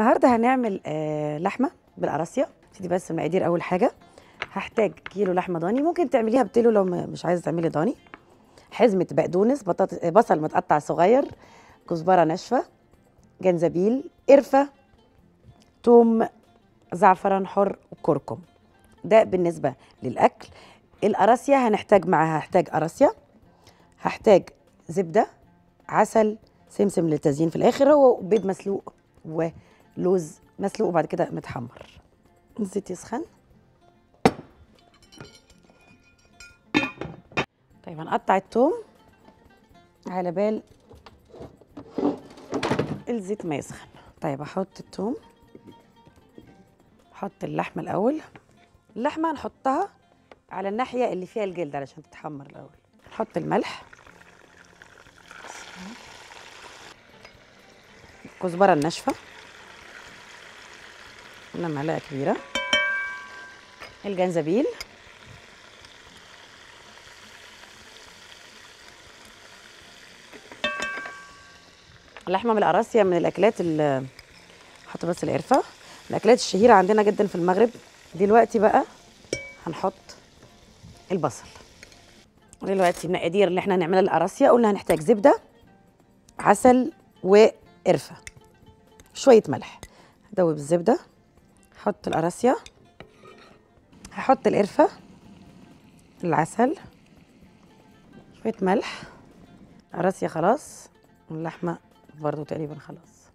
النهارده هنعمل آه لحمة بالقراصيه ابتدي بس المقادير أول حاجة. هحتاج كيلو لحمة ضاني. ممكن تعمليها بتلو لو مش عايزة تعملي ضاني. حزمة بقدونس بطاطس بصل متقطع صغير كزبرة ناشفة جنزبيل قرفة توم زعفران حر وكركم. ده بالنسبة للأكل. القراصيه هنحتاج معاها هحتاج قراصيه هحتاج زبدة عسل سمسم للتزيين في الآخر وبيض مسلوق ولوز مسلوق وبعد كده متحمر. الزيت يسخن. طيب هنقطع التوم على بال الزيت ما يسخن. طيب أحط التوم. أحط اللحمه الأول. اللحمة هنحطها على الناحية اللي فيها الجلد علشان تتحمر الأول. نحط الملح. الكزبره الناشفة. قلنا معلقة كبيرة. الجنزبيل. اللحمة من القراصيه من الأكلات حط بس القرفة. الأكلات الشهيرة عندنا جدا في المغرب. دلوقتي بقى هنحط البصل. دلوقتي المقادير اللي إحنا هنعملها للقراصيه قلنا هنحتاج زبدة عسل وقرفة. شوية ملح. هدوب الزبدة. أحط القراصيه هحط القرفة العسل شوية ملح قراصيه خلاص واللحمة برضو تقريبا خلاص.